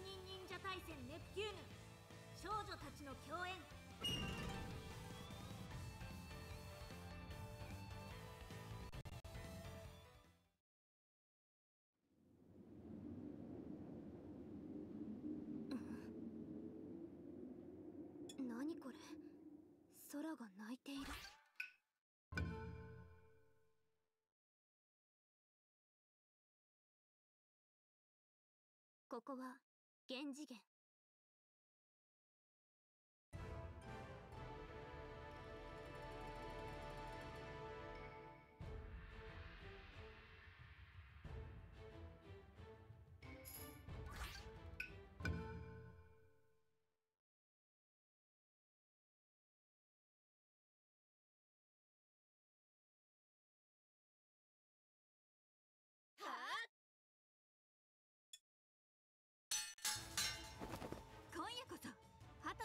人忍者大戦ネプキューヌ。少女たちの共演。何これ？空が泣いている。ここは現次元。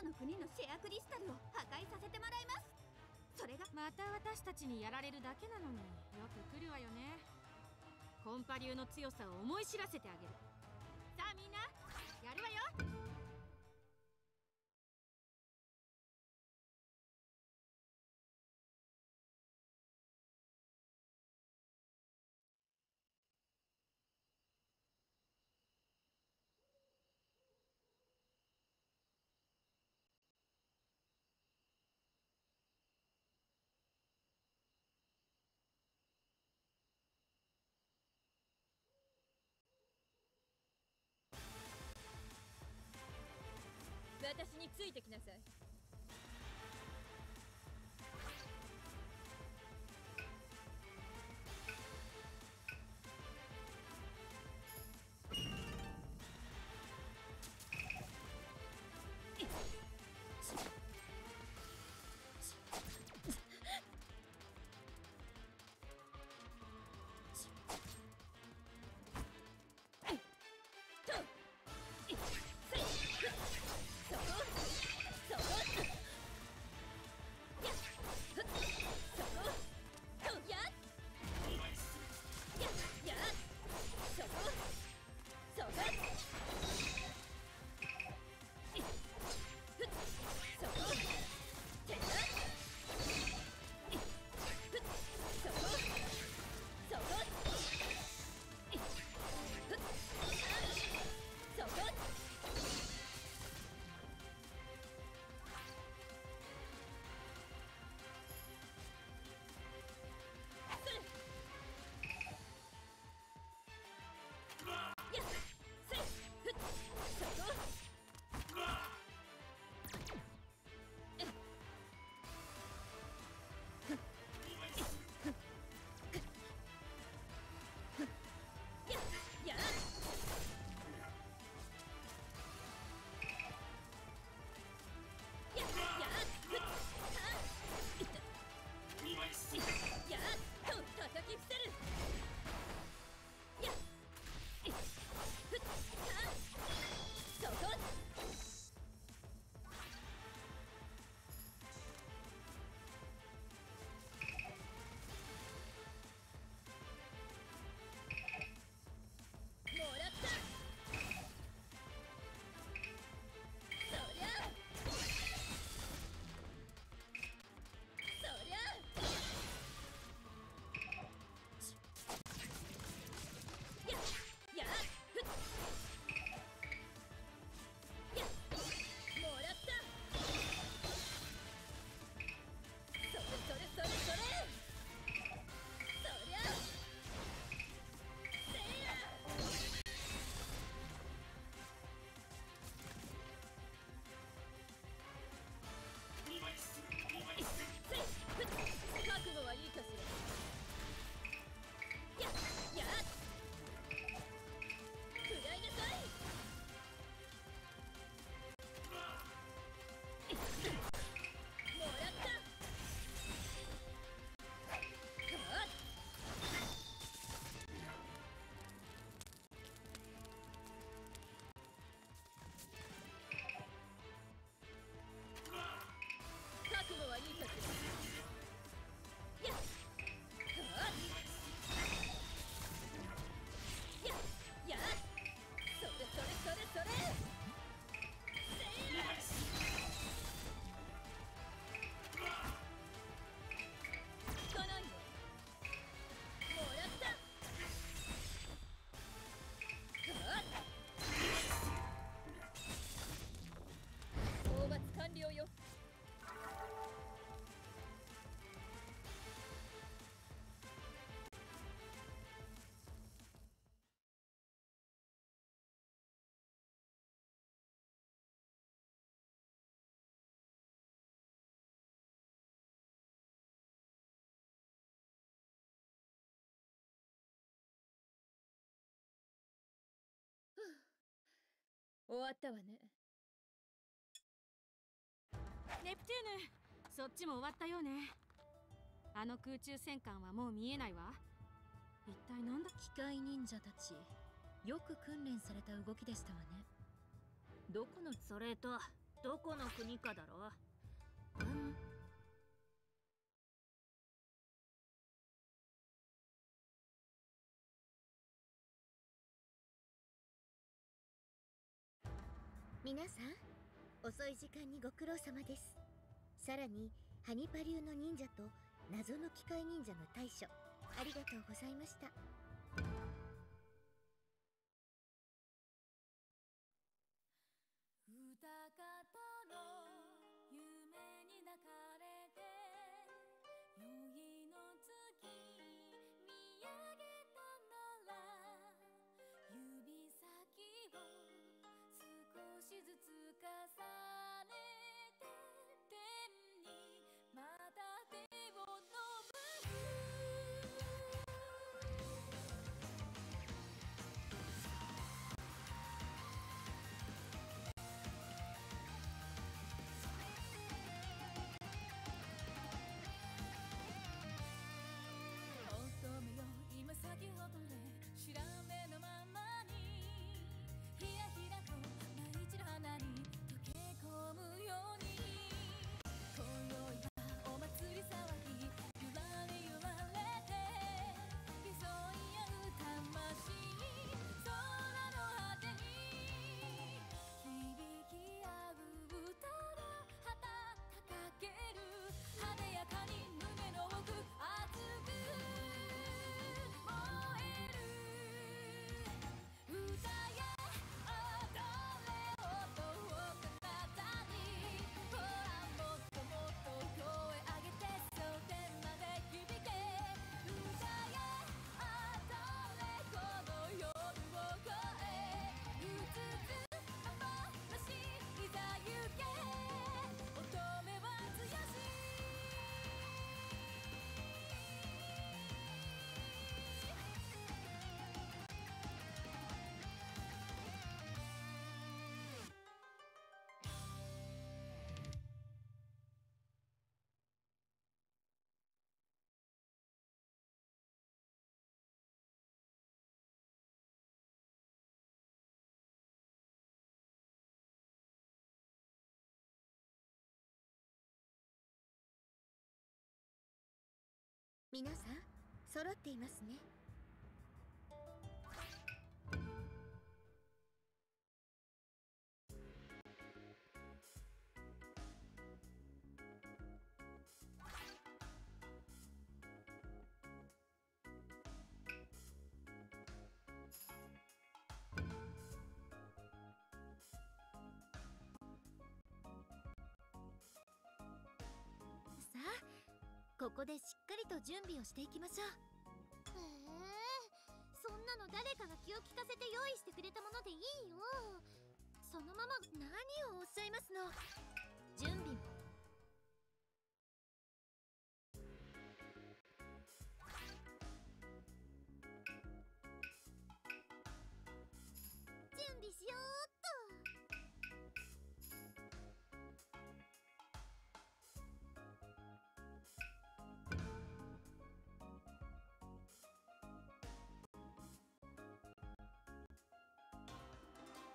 の国のシェアクリスタルを破壊させてもらいます。それがまた私たちにやられるだけなのによく来るわよね。コンパ流の強さを思い知らせてあげる。さあみんなやるわよ。いてきなさい。終わったわね。ネプテューヌそっちも終わったようね。あの空中戦艦はもう見えないわ。一体なんだ機械忍者たち。よく訓練された動きでしたわね。どこのそれとどこの国かだろうん皆さん遅い時間にご苦労様です。さらにハニパ流の忍者と謎の機械忍者の大将ありがとうございました。ずつ重ね皆さん揃っていますね。ここでしっかりと準備をしていきましょう。へえ。そんなの誰かが気を利かせて用意してくれたものでいいよ。そのまま何をおっしゃいますの？準備も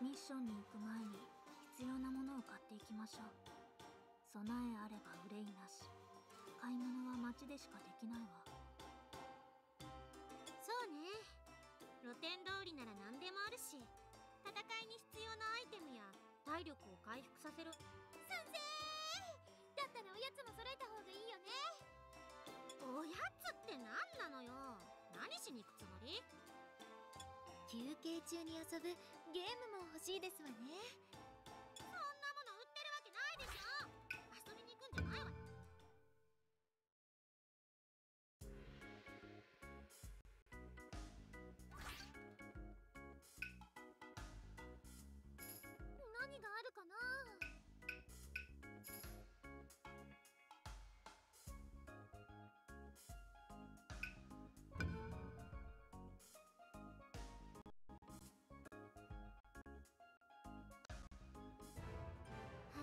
ミッションに行く前に必要なものを買っていきましょう。備えあれば憂いなし。買い物は街でしかできないわ。そうね。露天通りなら何でもあるし戦いに必要なアイテムや体力を回復させる。賛成だったらおやつも揃えた方がいいよね。おやつって何なのよ。何しに行くつもり？休憩中に遊ぶゲームも欲しいですわね。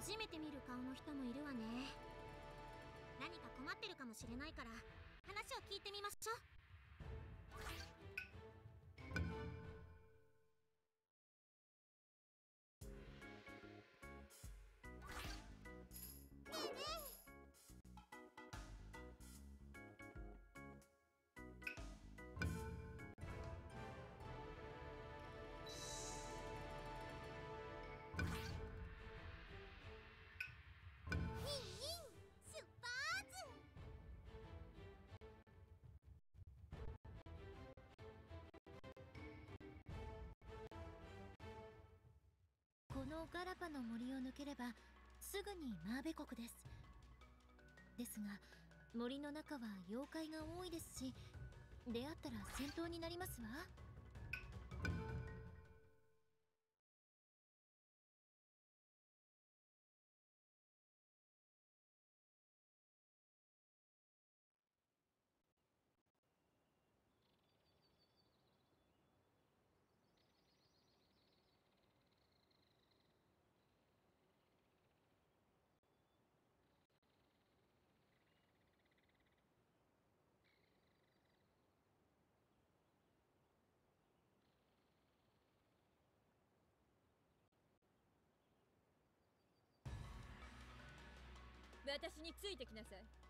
初めて見る顔の人もいるわね。何か困ってるかもしれないから。ガラパの森を抜ければすぐにマーベ国です。ですが森の中は妖怪が多いですし出会ったら戦闘になりますわ。私についてきなさい。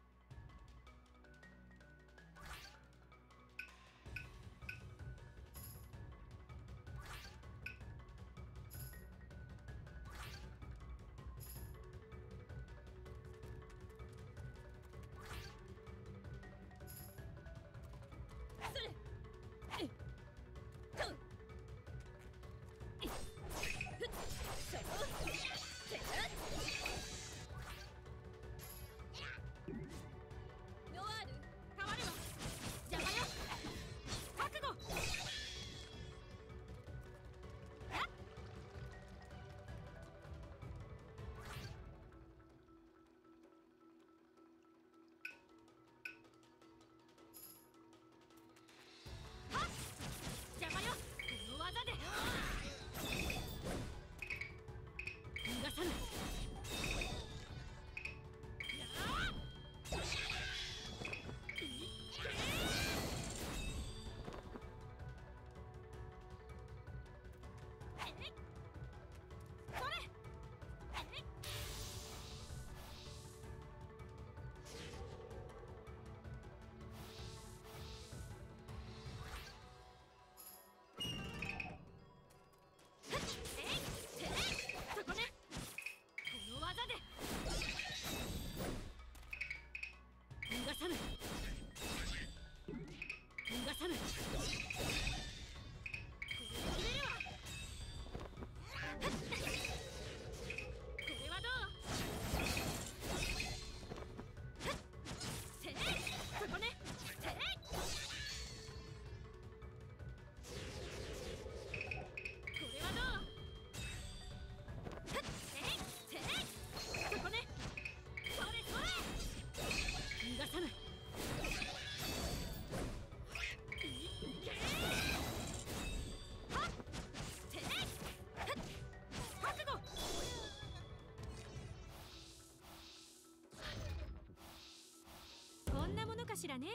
しらね。